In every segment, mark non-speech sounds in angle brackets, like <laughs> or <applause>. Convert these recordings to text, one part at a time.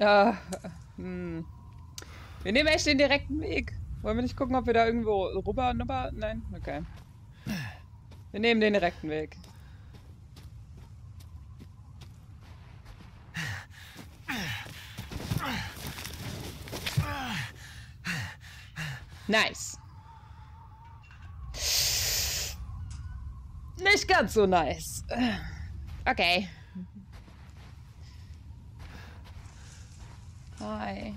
Ja, hm. Wir nehmen echt den direkten Weg. Wollen wir nicht gucken, ob wir da irgendwo rüber, rüber? Nein? Okay. Wir nehmen den direkten Weg. Nice. Nicht ganz so nice. Okay. Hi.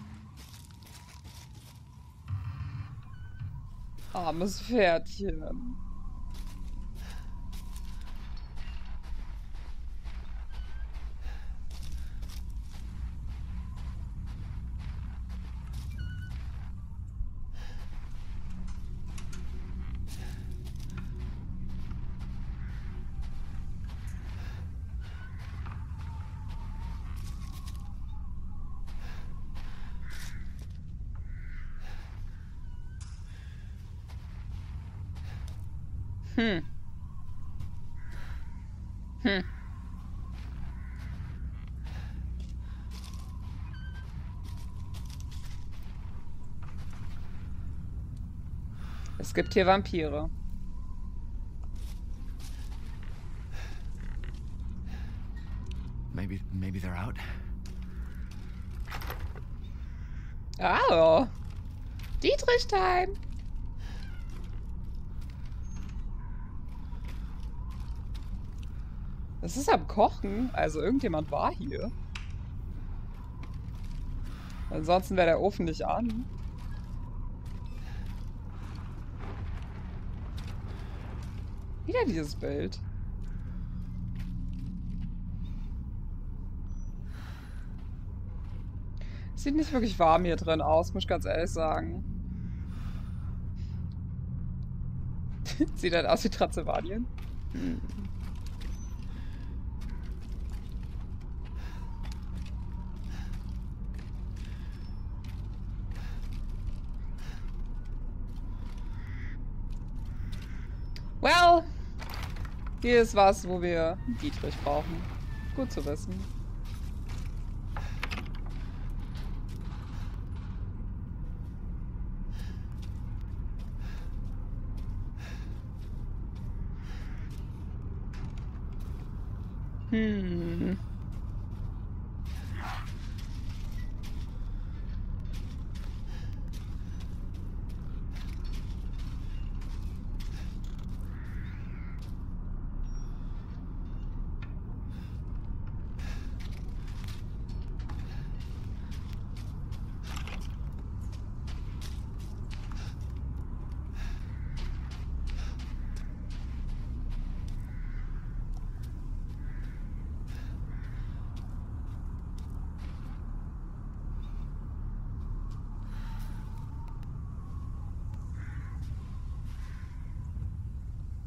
Armes Pferdchen. Es gibt hier Vampire. Maybe, maybe they're out. Oh. Dietrich Time. Das ist am Kochen. Also irgendjemand war hier. Ansonsten wäre der Ofen nicht an. Wieder dieses Bild. Sieht nicht wirklich warm hier drin aus, muss ich ganz ehrlich sagen. <laughs> Sieht halt aus wie Transylvanien. Hm. Hier ist was, wo wir Dietrich brauchen. Gut zu wissen. Hmm.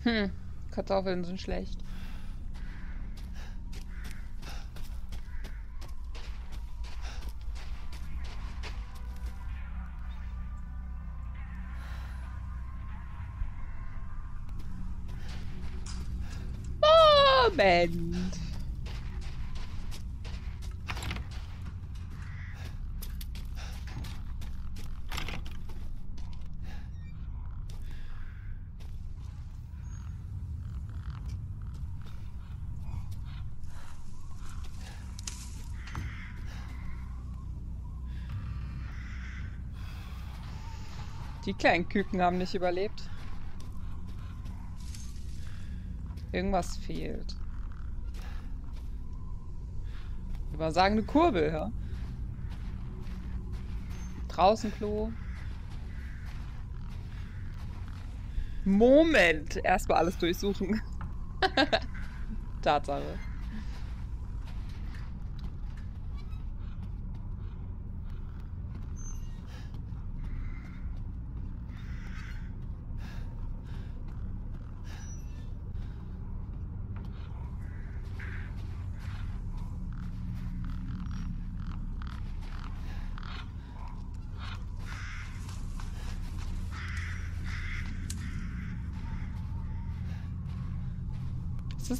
Hm, Kartoffeln sind schlecht. Moment. Die kleinen Küken haben nicht überlebt. Irgendwas fehlt. Eine Kurbel, ja? Draußen Klo. Moment! Erstmal alles durchsuchen. <laughs> Tatsache.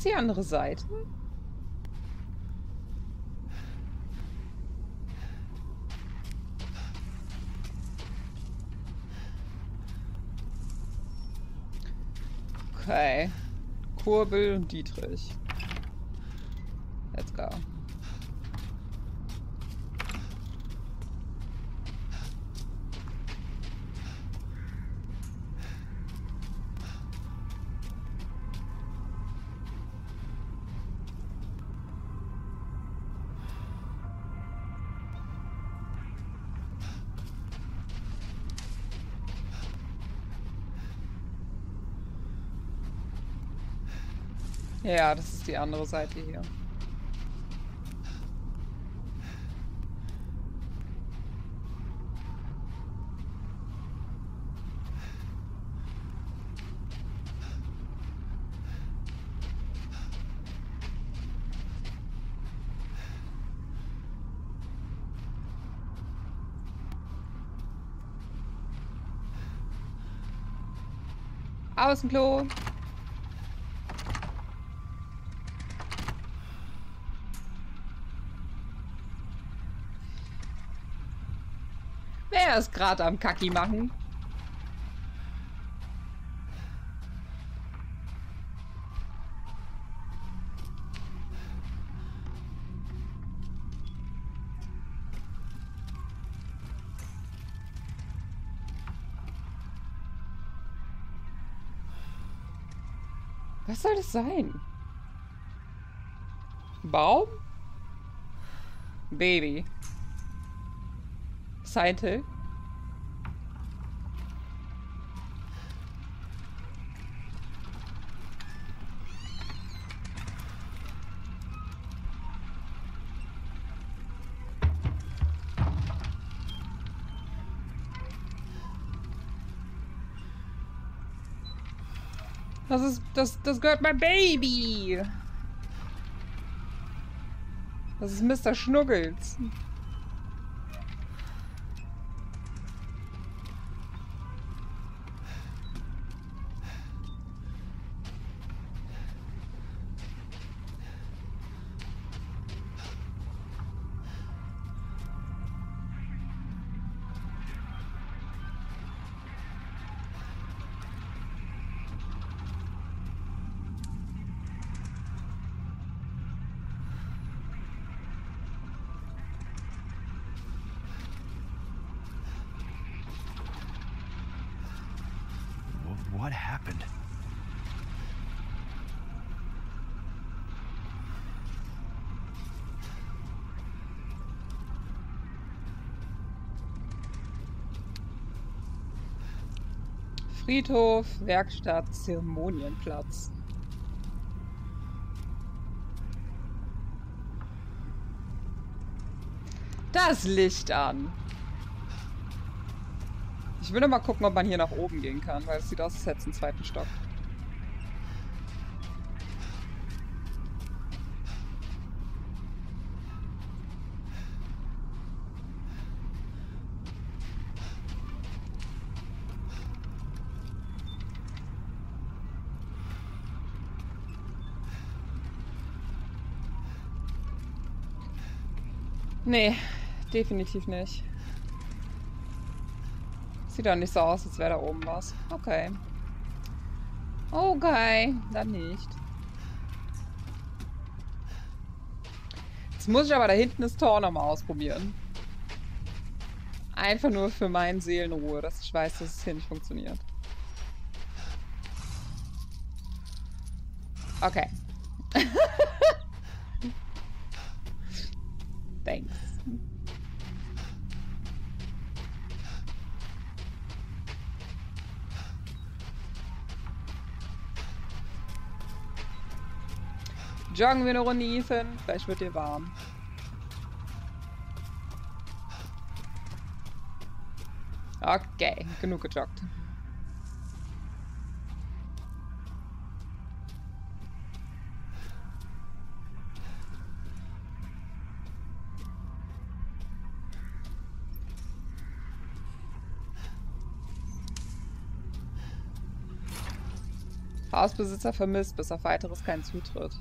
die andere Seite? Okay. Kurbel und Dietrich. Ja, das ist die andere Seite hier. Außenklo. Wer ist gerade am Kacki machen? Was soll das sein? Baum? Baby. Seite. Das ist, das, das gehört mein Baby. Das ist Mr. Schnuggels. Friedhof, Werkstatt, Zeremonienplatz. Das Licht an. Ich will noch mal gucken, ob man hier nach oben gehen kann, weil es sieht aus, als hätte es einen zweiten Stock. Nee, definitiv nicht. Sieht doch nicht so aus, als wäre da oben was. Okay. Okay, dann nicht. Jetzt muss ich aber da hinten das Tor nochmal ausprobieren. Einfach nur für meinen Seelenruhe, dass ich weiß, dass es hier nicht funktioniert. Okay. <laughs> Joggen wir eine Runde, Ethan. Vielleicht wird dir warm. Okay, genug gejoggt. Hausbesitzer vermisst, bis auf weiteres kein Zutritt.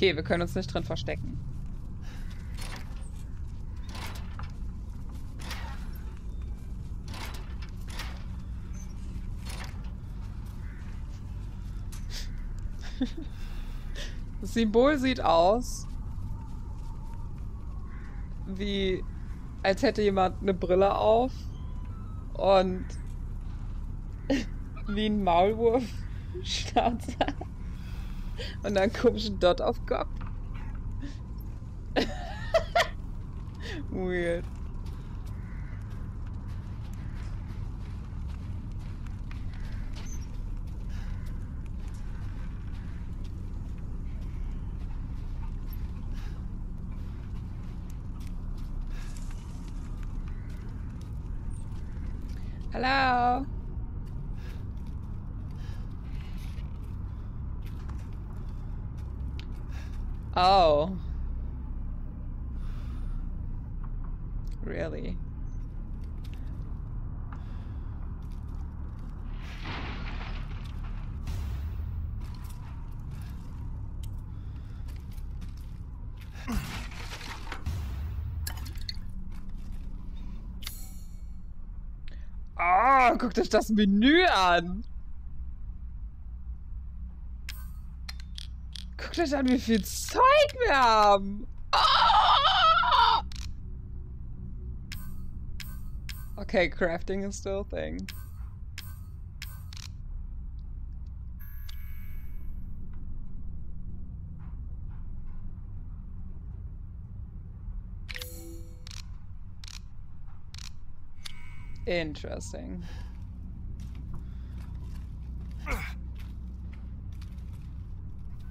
Okay, wir können uns nicht drin verstecken. <laughs> Das Symbol sieht aus wie als hätte jemand eine Brille auf und <laughs> wie ein Maulwurf <laughs> Schnauze und dann komischen Dot auf Kopf. <laughs> Weird. Hello. Oh. Really? Oh, guckt euch das Menü an. Guckt euch an, wie viel Zeug wir haben. Oh! Okay, crafting is still a thing. Interesting.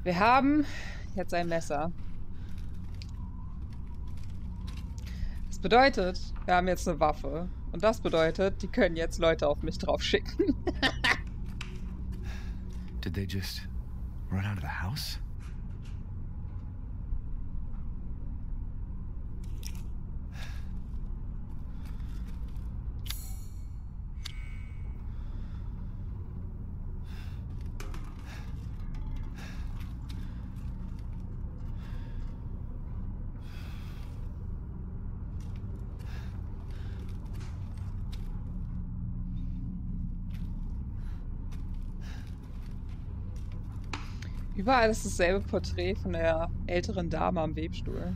Wir haben jetzt ein Messer. Das bedeutet, wir haben jetzt eine Waffe. Und das bedeutet, die können jetzt Leute auf mich drauf schicken. Did they just run out of the house? Überall ist dasselbe Porträt von der älteren Dame am Webstuhl.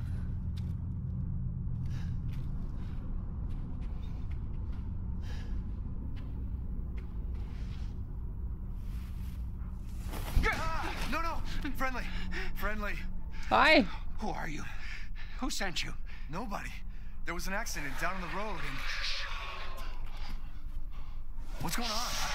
No, no, friendly, friendly. Hi! Who are you? Who sent you? Nobody. There was an accident down the road and... What's going on?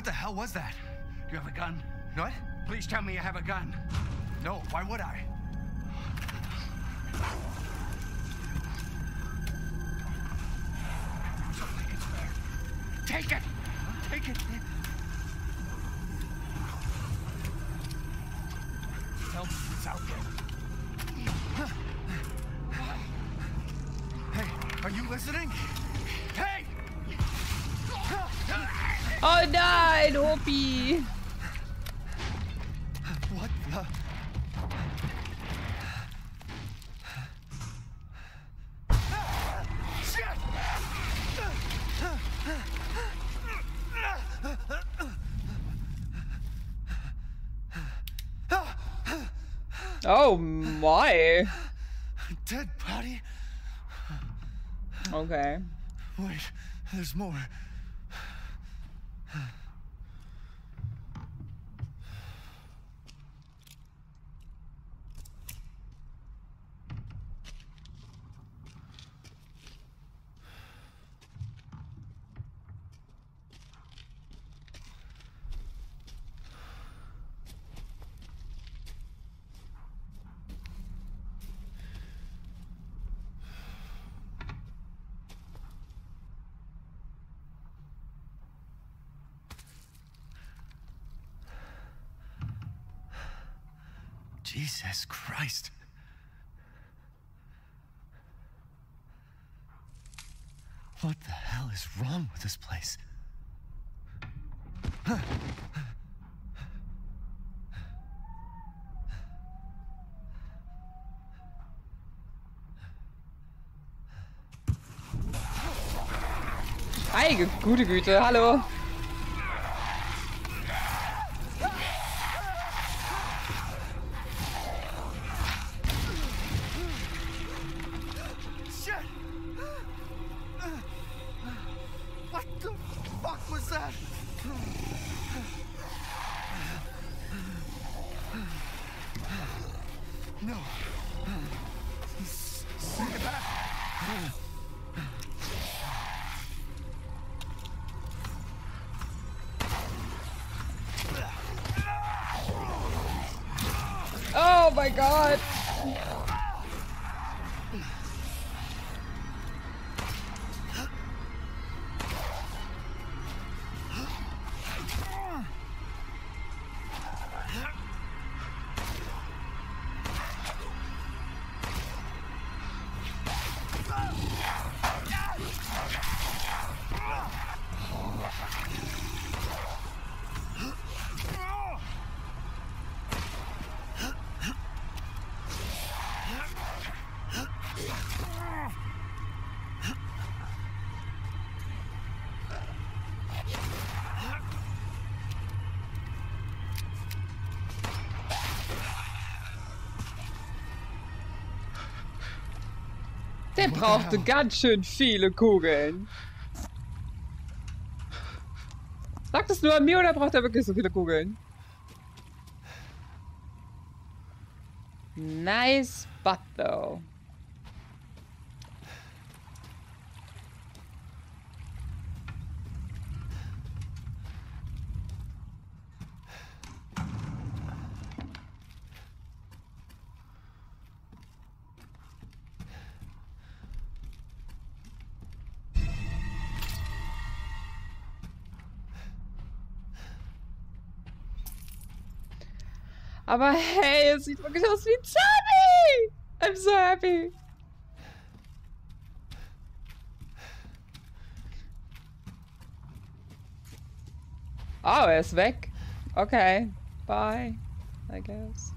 What the hell was that? Do you have a gun? What? Please tell me you have a gun. No, why would I? Take it! Oh my! Dead body? Okay. Wait, there's more. Jesus Christ. What the hell is wrong with this place? Heilige, gute Güte, hallo. My god. Der brauchte ganz schön viele Kugeln. Sagt es nur an mir oder braucht er wirklich so viele Kugeln? Nice butt though. Aber hey, es sieht wirklich aus wie Zombie! I'm so happy. Oh, er ist weg. Okay. Bye. I guess.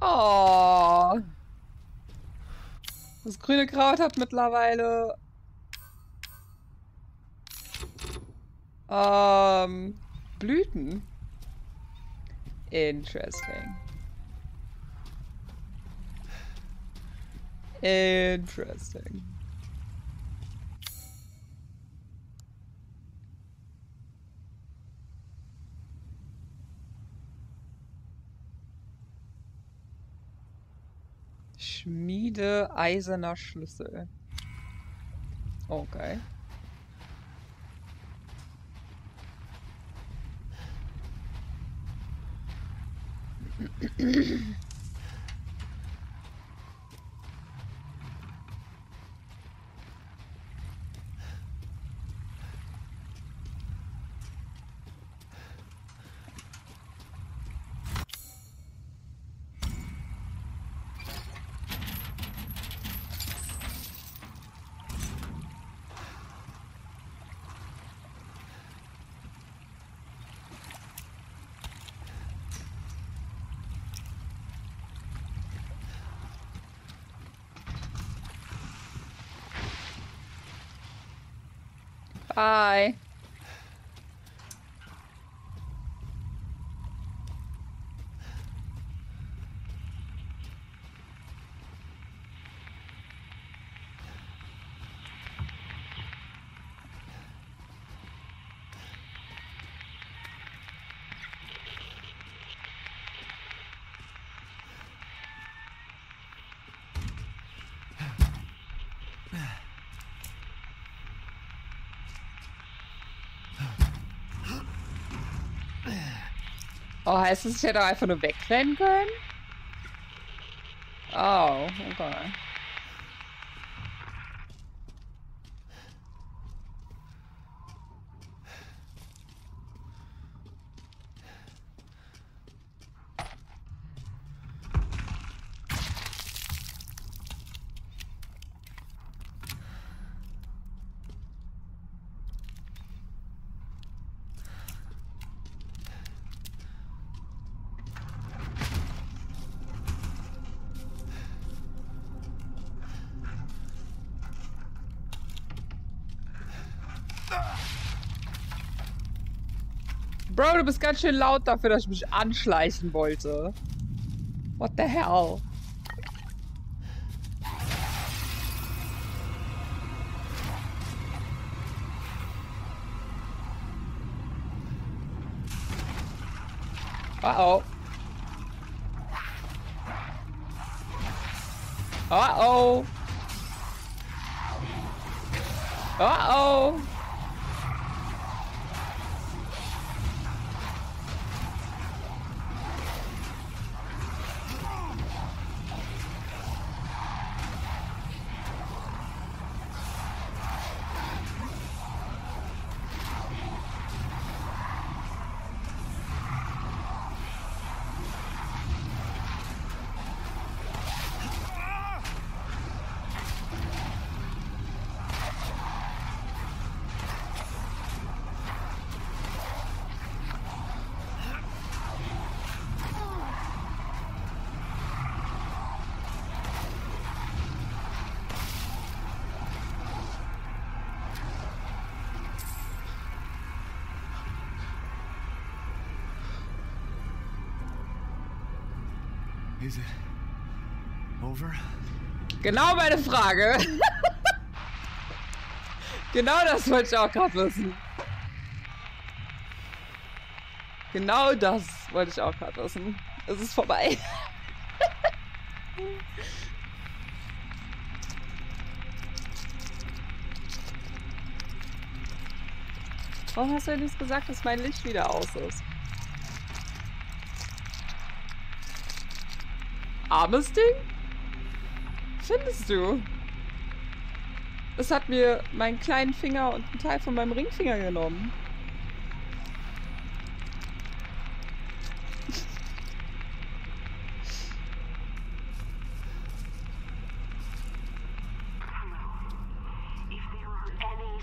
Oh. Das grüne Kraut hat mittlerweile ähm, Blüten. Interesting. Interesting. Schmiede eiserner Schlüssel. Okay. Bye. Oh, heißt es, ich hätte auch einfach nur wegrennen können? Oh, okay. Du bist ganz schön laut dafür, dass ich mich anschleichen wollte. What the hell? Uh-oh. Uh-oh. Uh-oh. Genau meine Frage. <laughs> genau das wollte ich auch gerade wissen. Genau das wollte ich auch gerade wissen. Es ist vorbei. <laughs> Warum hast du denn nicht gesagt, dass mein Licht wieder aus ist? Armes Ding? Findest du? Es hat mir meinen kleinen Finger und einen Teil von meinem Ringfinger genommen.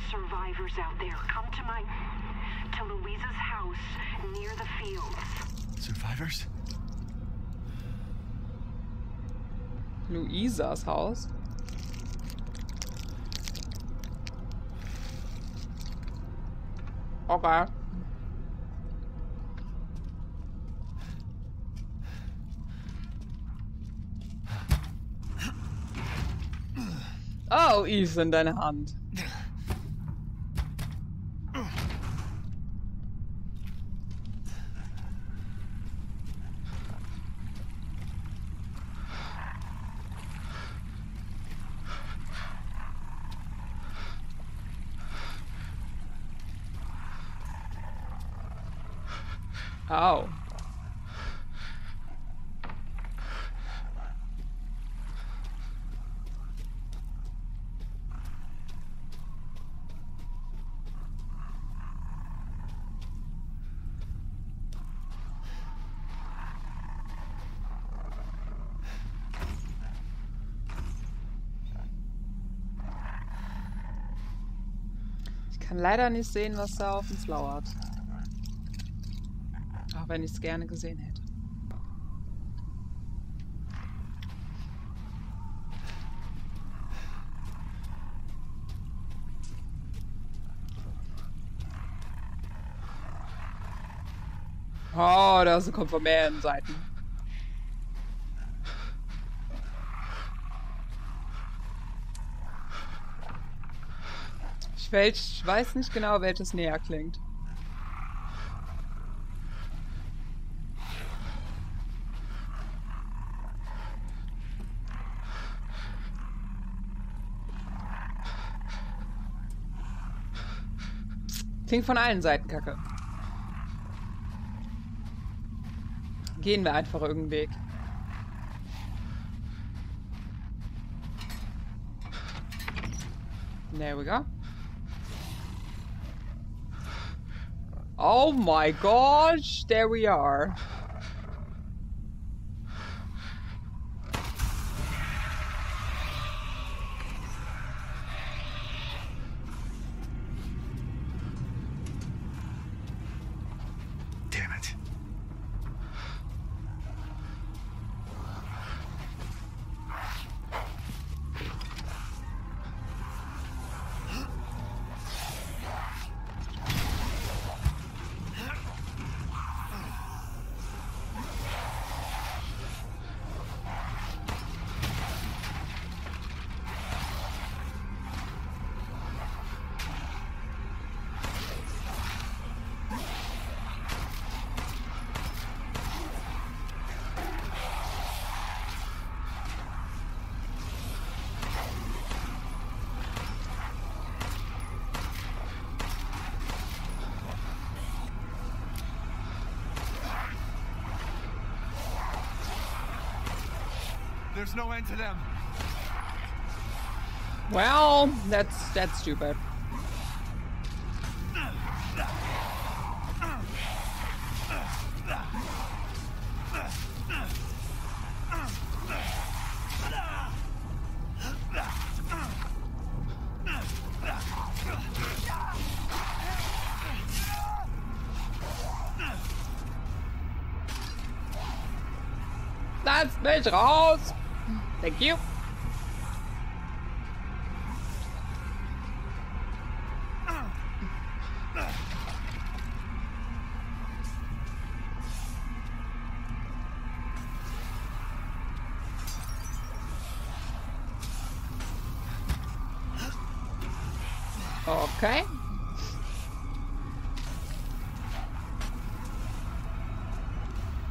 Survivors out there, come to my. to Louisa's house near the fields. Survivors? Luisas Haus. Okay. Oh, Ethan, deine Hand. Oh. Ich kann leider nicht sehen, was da auf uns lauert. Auch wenn ich es gerne gesehen hätte. Oh, das kommt von mehreren Seiten. Ich, welch, weiß nicht genau, welches näher klingt. Klingt von allen Seiten kacke. Gehen wir einfach irgendeinen Weg. There we go. Oh my gosh, there we are. There's no end to them. Well, that's that's stupid. Raus! Thank you. Okay.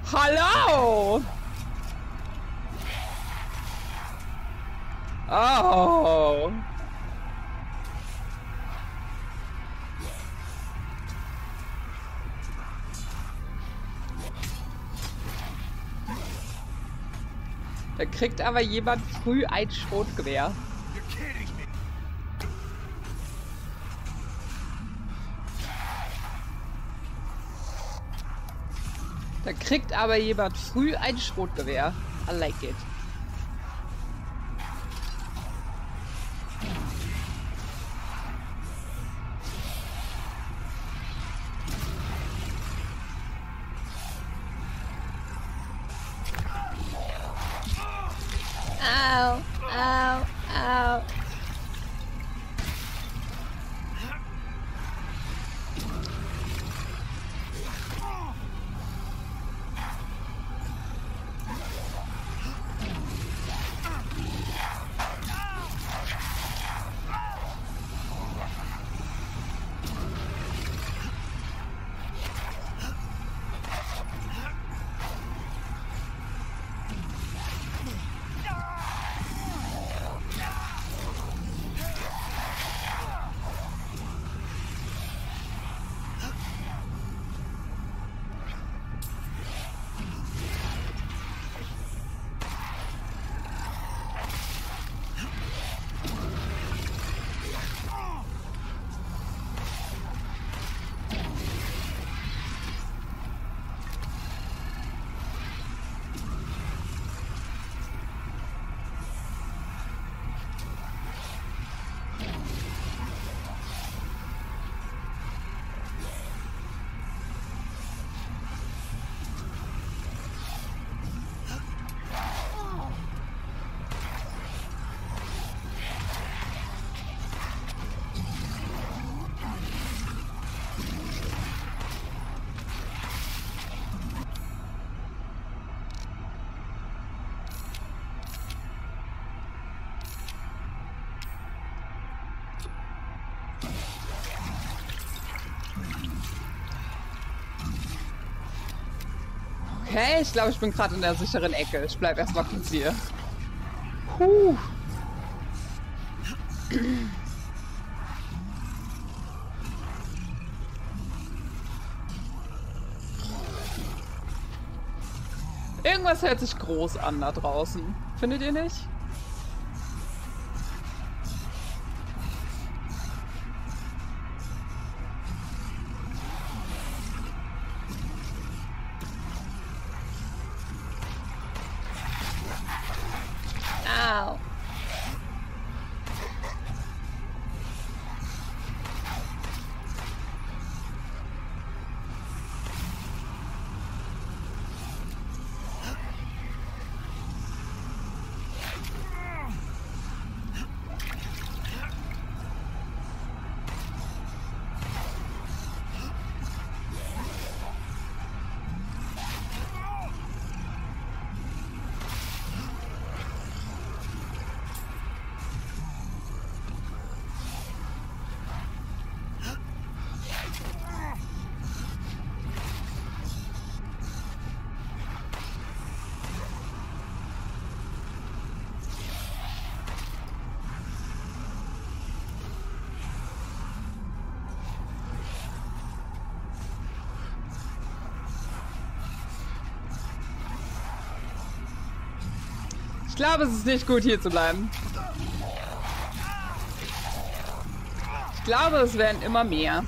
Hallo! Oh. Da kriegt aber jemand früh ein Schrotgewehr. Da kriegt aber jemand früh ein Schrotgewehr. I like it. Okay, ich glaube, ich bin gerade in der sicheren Ecke. Ich bleib erstmal kurz hier. Puh. Irgendwas hört sich groß an da draußen. Findet ihr nicht? Ich glaube, es ist nicht gut, hier zu bleiben. Ich glaube, es werden immer mehr.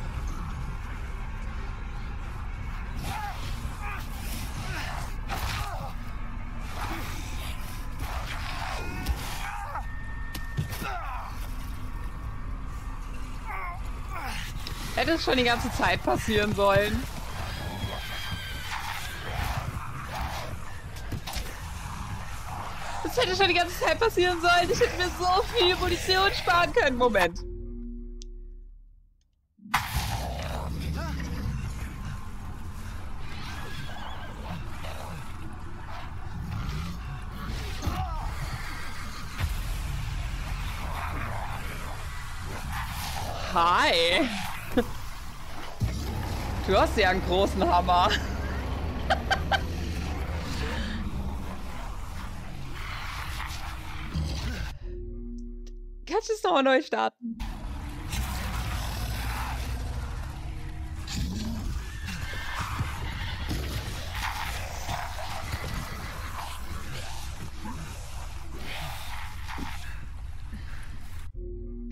Hätte es schon die ganze Zeit passieren sollen. Das hätte schon die ganze Zeit passieren sollen. Ich hätte mir so viel Munition sparen können. Moment. Hi. <laughs> Du hast ja einen großen Hammer. Nochmal neu starten?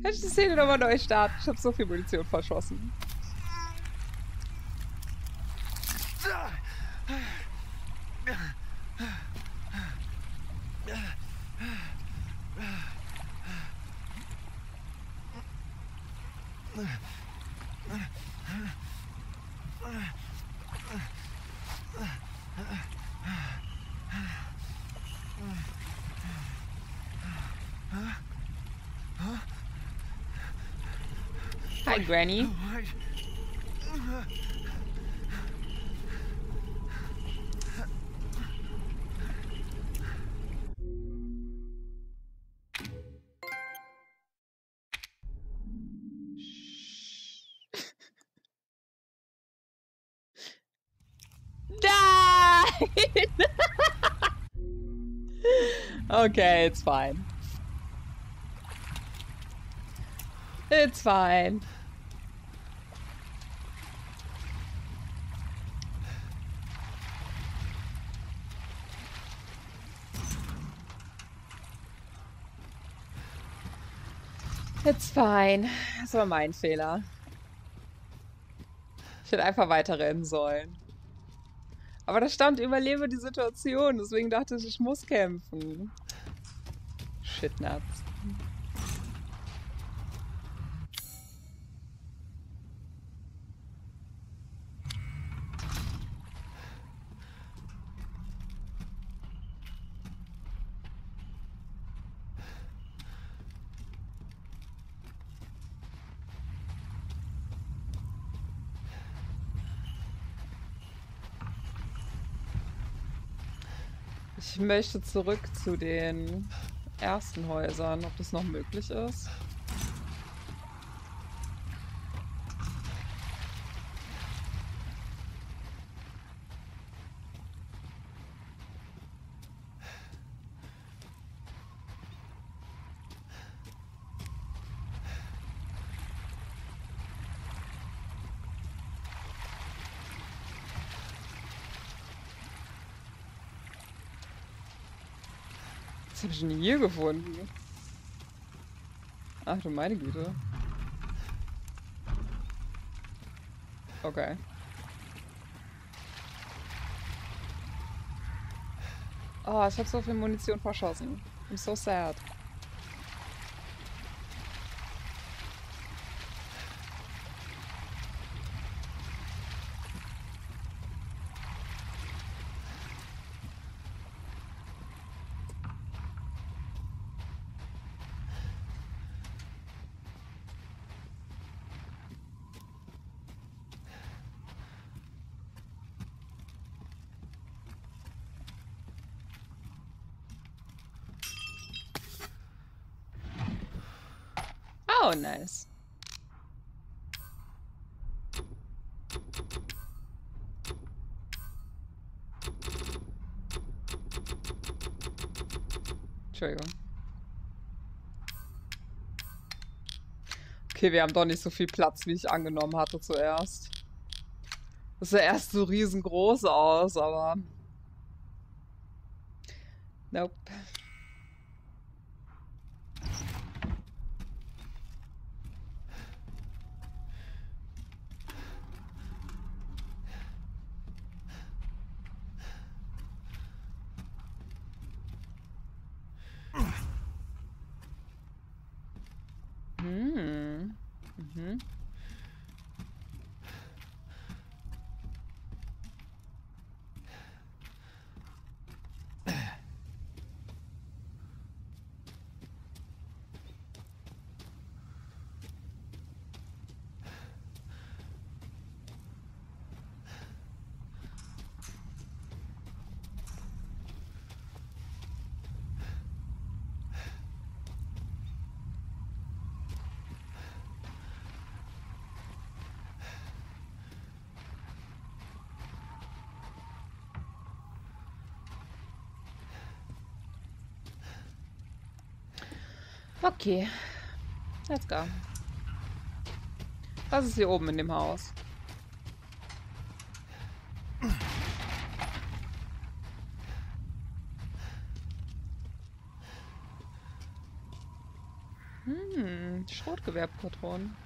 Kannst du die Szene nochmal neu starten? Ich habe so viel Munition verschossen. Hi, Granny. Okay, it's fine. It's fine. It's fine. Das war mein Fehler. Ich hätte einfach weiterrennen sollen. Aber da stand, überlebe die Situation. Deswegen dachte ich, ich muss kämpfen. Shitnuts. Ich möchte zurück zu den ersten Häusern, ob das noch möglich ist. Ich denn hier gefunden? Ach du meine Güte. Okay. Oh, ich habe so viel Munition verschossen. I'm so sad. Oh, nice. Entschuldigung. Okay, wir haben doch nicht so viel Platz, wie ich angenommen hatte zuerst. Das sah erst so riesengroß aus, aber... Nope. Okay. Let's go. Was ist hier oben in dem Haus? Hm, Schrotgewehrpatronen.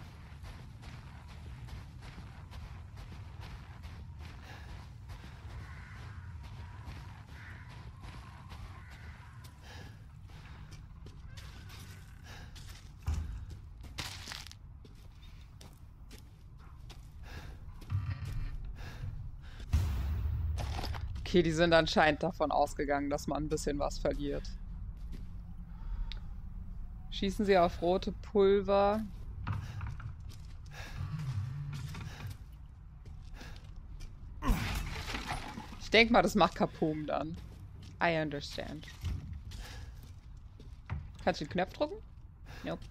Okay, die sind anscheinend davon ausgegangen, dass man ein bisschen was verliert. Schießen sie auf rote Pulver. Ich denke mal, das macht Kapum dann. I understand. Kannst du den Knopf drücken? Nope.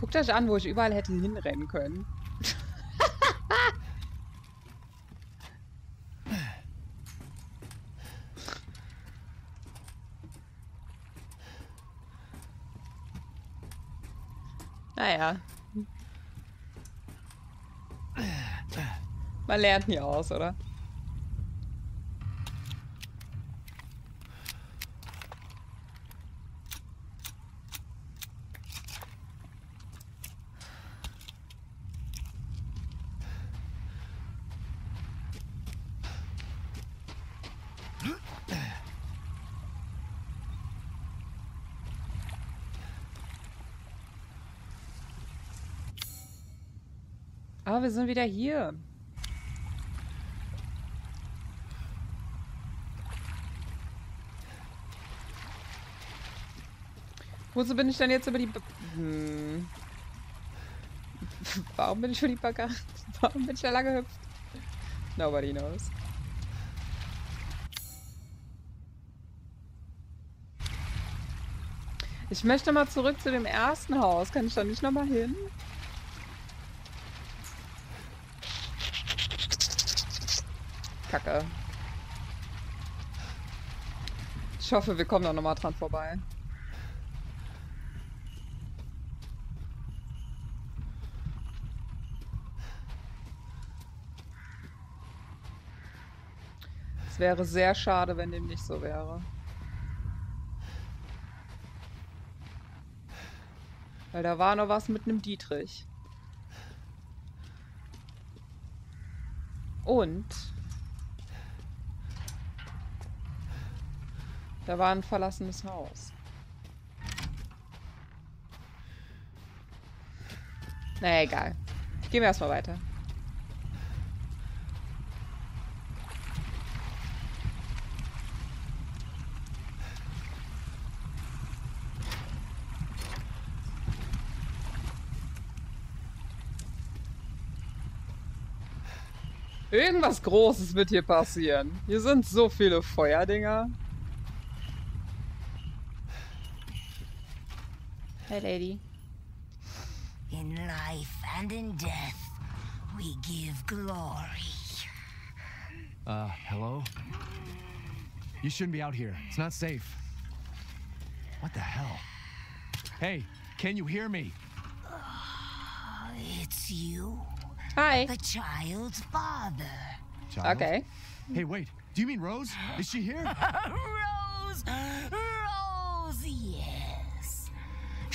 Guckt euch an, wo ich überall hätte hinrennen können. <laughs> naja. Man lernt nie aus, oder? Wir sind wieder hier. Wozu bin ich denn jetzt über die... Ba hm. <laughs> Warum bin ich für die Bagger? <laughs> Warum bin ich da lange gehüpft? Nobody knows. Ich möchte mal zurück zu dem ersten Haus. Kann ich da nicht nochmal hin? Kacke. Ich hoffe, wir kommen da nochmal dran vorbei. Es wäre sehr schade, wenn dem nicht so wäre. Weil da war noch was mit einem Dietrich. Und Da war ein verlassenes Haus. Naja, egal. Gehen wir erstmal weiter. Irgendwas Großes wird hier passieren. Hier sind so viele Feuerdinger. Hey, lady. In life and in death, we give glory. Uh, hello? You shouldn't be out here. It's not safe. What the hell? Hey, can you hear me? It's you, Hi. the child's father. Child? Okay. Hey, wait. Do you mean Rose? Is she here? <laughs> Rose! Rose, yes.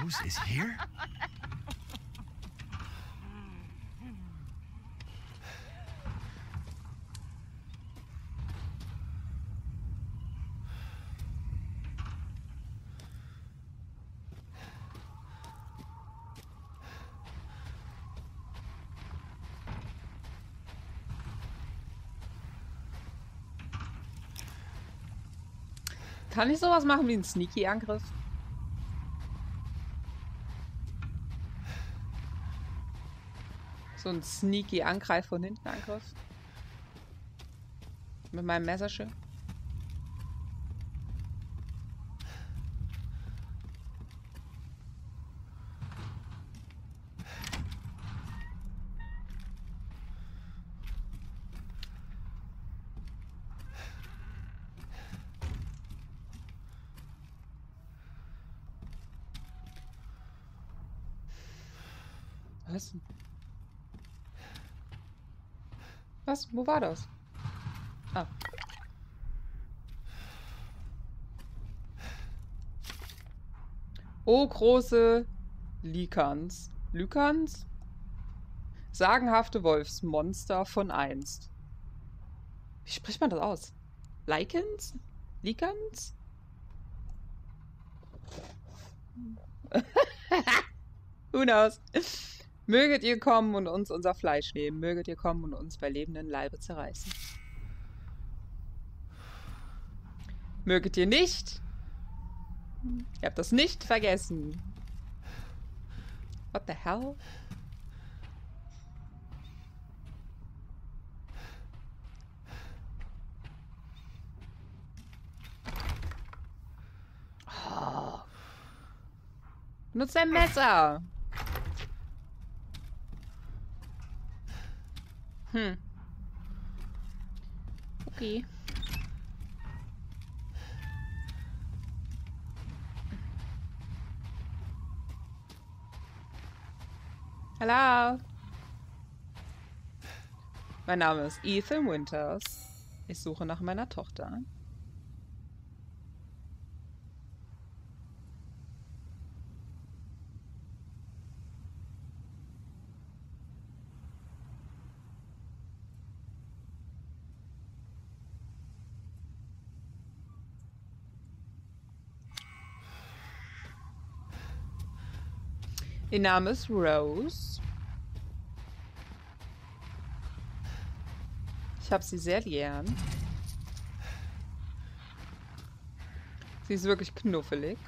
Rose is here? Kann ich sowas machen wie einen Sneaky-Angriff? So ein sneaky Angreif von hinten Angriff. Mit meinem Messerchen. Was? Was? Wo war das? Ah. Oh, große Likans. Lykans? Sagenhafte Wolfsmonster von einst. Wie spricht man das aus? Likans? Likans? <laughs> Who knows? Möget ihr kommen und uns unser Fleisch nehmen. Möget ihr kommen und uns bei lebenden Leibe zerreißen. Möget ihr nicht? Ihr habt das nicht vergessen. What the hell? Oh. Nutzt ein Messer. Hm. Okay. Hallo. Mein Name ist Ethan Winters. Ich suche nach meiner Tochter. Ihr Name ist Rose. Ich habe sie sehr gern. Sie ist wirklich knuffelig.